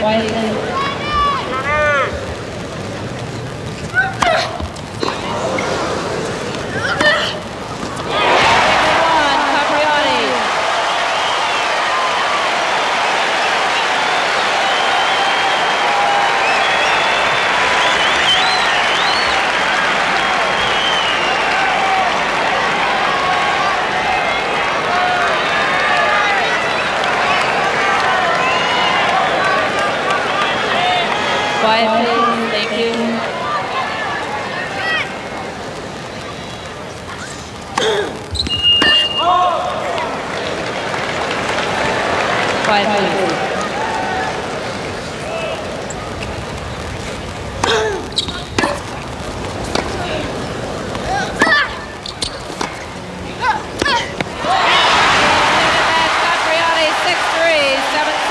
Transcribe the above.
Why Quiet, please. Thank you. Quiet, please. Scott Brianni, 6'3", 7'7".